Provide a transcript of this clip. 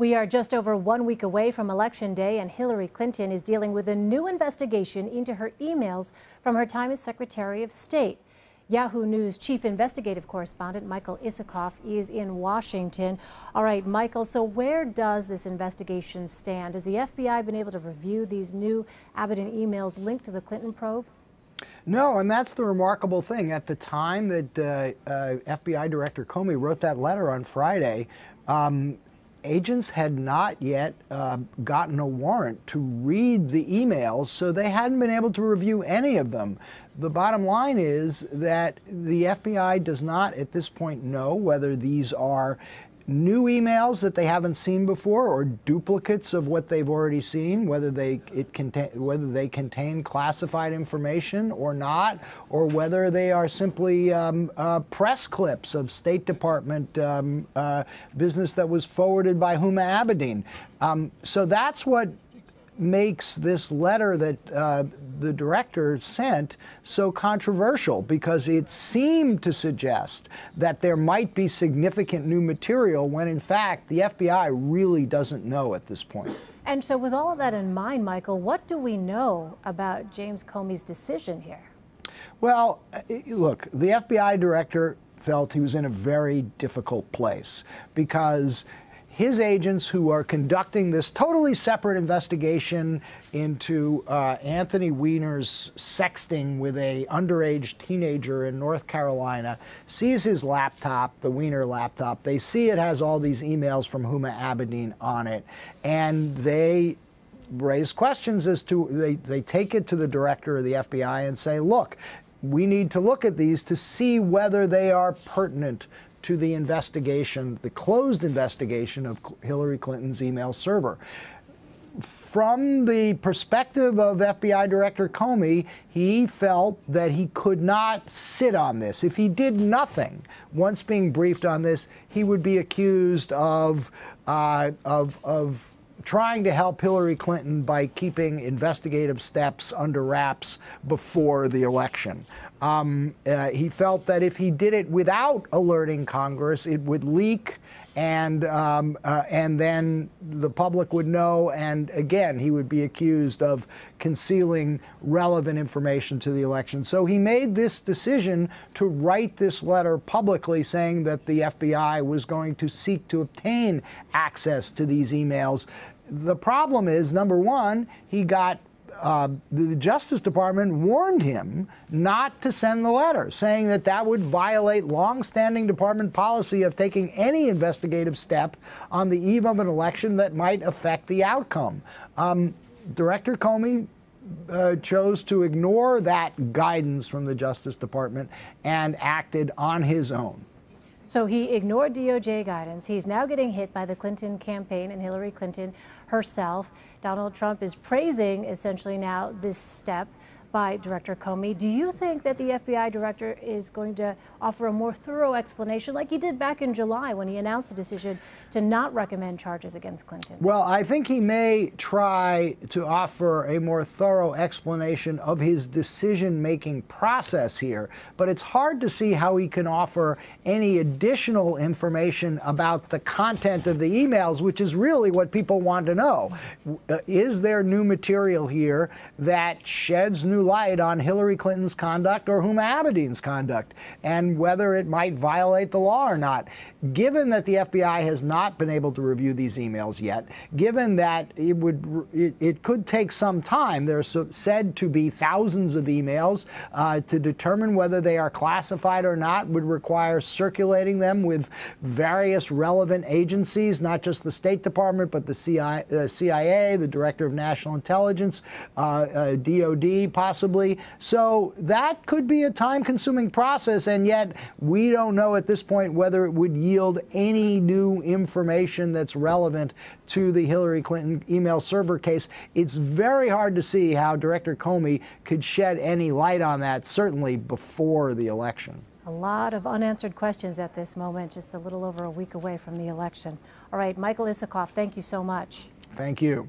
We are just over one week away from Election Day, and Hillary Clinton is dealing with a new investigation into her emails from her time as Secretary of State. Yahoo News chief investigative correspondent Michael Isikoff is in Washington. All right, Michael, so where does this investigation stand? Has the FBI been able to review these new Abedin emails linked to the Clinton probe? No, and that's the remarkable thing. At the time that uh, uh, FBI Director Comey wrote that letter on Friday, um, agents had not yet uh, gotten a warrant to read the emails, so they hadn't been able to review any of them. The bottom line is that the FBI does not at this point know whether these are new emails that they haven't seen before or duplicates of what they've already seen, whether they it contain whether they contain classified information or not, or whether they are simply um, uh, press clips of State Department um, uh, business that was forwarded by Huma Abedin. Um, so that's what makes this letter that uh, the director sent so controversial because it seemed to suggest that there might be significant new material when in fact the FBI really doesn't know at this point. And so, with all of that in mind, Michael, what do we know about James Comey's decision here? Well, uh, look, the FBI director felt he was in a very difficult place because his agents who are conducting this totally separate investigation into uh, Anthony Weiner's sexting with a underage teenager in North Carolina sees his laptop, the Weiner laptop. They see it has all these emails from Huma Abedin on it, and they raise questions as to they, they take it to the director of the FBI and say, look, we need to look at these to see whether they are pertinent to the investigation, the closed investigation of Hillary Clinton's email server. From the perspective of FBI Director Comey, he felt that he could not sit on this. If he did nothing, once being briefed on this, he would be accused of, uh, of, of trying to help Hillary Clinton by keeping investigative steps under wraps before the election. Um, uh, he felt that if he did it without alerting Congress, it would leak, and um, uh, and then the public would know, and again he would be accused of concealing relevant information to the election. So he made this decision to write this letter publicly, saying that the FBI was going to seek to obtain access to these emails. The problem is, number one, he got uh, the Justice Department warned him not to send the letter, saying that that would violate longstanding department policy of taking any investigative step on the eve of an election that might affect the outcome. Um, Director Comey uh, chose to ignore that guidance from the Justice Department and acted on his own. So he ignored DOJ guidance. He's now getting hit by the Clinton campaign and Hillary Clinton herself. Donald Trump is praising essentially now this step by Director Comey. Do you think that the FBI director is going to offer a more thorough explanation like he did back in July when he announced the decision to not recommend charges against Clinton? Well, I think he may try to offer a more thorough explanation of his decision making process here, but it's hard to see how he can offer any additional information about the content of the emails, which is really what people want to know. Uh, is there new material here that sheds new light on Hillary Clinton's conduct or Huma Abedin's conduct and whether it might violate the law or not. Given that the FBI has not been able to review these emails yet, given that it would it, it could take some time, There there's said to be thousands of emails uh, to determine whether they are classified or not would require circulating them with various relevant agencies, not just the State Department, but the CIA, uh, CIA the Director of National Intelligence, uh, DOD, uh, possibly. So that could be a time consuming process, and yet we don't know at this point whether it would yield any new information that's relevant to the Hillary Clinton email server case. It's very hard to see how Director Comey could shed any light on that, certainly before the election. A lot of unanswered questions at this moment, just a little over a week away from the election. All right, Michael Isikoff, thank you so much. Thank you.